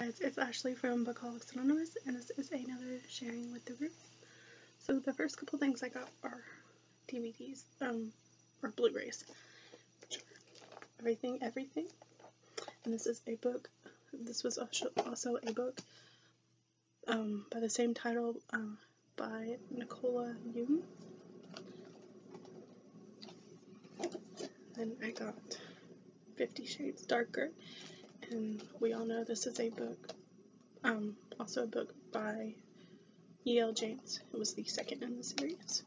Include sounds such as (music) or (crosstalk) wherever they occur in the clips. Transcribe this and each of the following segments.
guys, it's Ashley from Bookaholics Anonymous, and this is another sharing with the group. So the first couple things I got are DVDs, um, or Blu-rays. Everything, everything. And this is a book. This was also a book um, by the same title um, by Nicola Yoon. Then I got Fifty Shades Darker and we all know this is a book, um, also a book by E.L. James. It was the second in the series.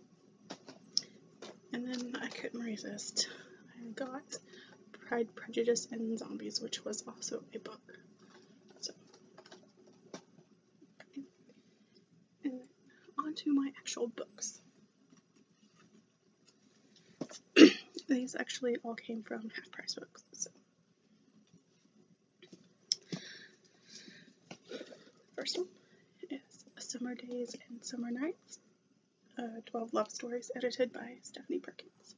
And then I couldn't resist. I got Pride, Prejudice, and Zombies, which was also a book. So, and on to my actual books. (clears throat) These actually all came from Half Price Books. So. First one is Summer Days and Summer Nights, uh, 12 Love Stories, edited by Stephanie Perkins.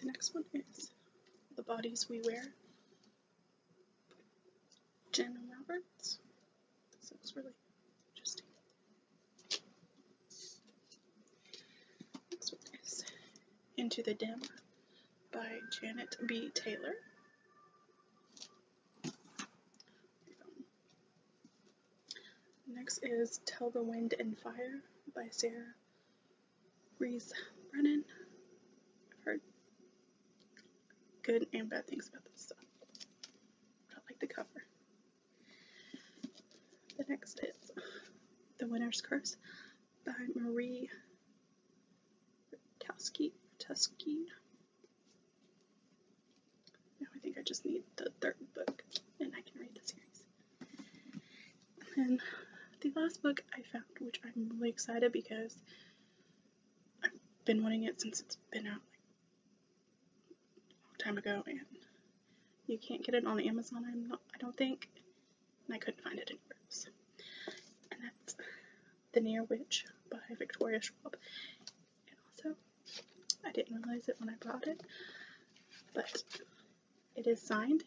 The next one is The Bodies We Wear, Jen Roberts. This looks really interesting. Next one is Into the Dim by Janet B. Taylor. Next is Tell the Wind and Fire by Sarah Rees Brennan. I've heard good and bad things about this stuff. I like the cover. The next is The Winner's Curse by Marie Tusky. Tusky. Just need the third book and I can read the series. And then the last book I found, which I'm really excited because I've been wanting it since it's been out like a long time ago and you can't get it on Amazon, I'm not, I don't think, and I couldn't find it anywhere else. And that's The Near Witch by Victoria Schwab. And also, I didn't realize it when I bought it, but it is signed.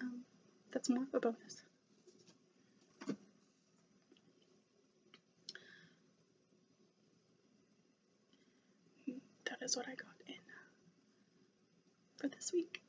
Um, that's more of a bonus. That is what I got in for this week.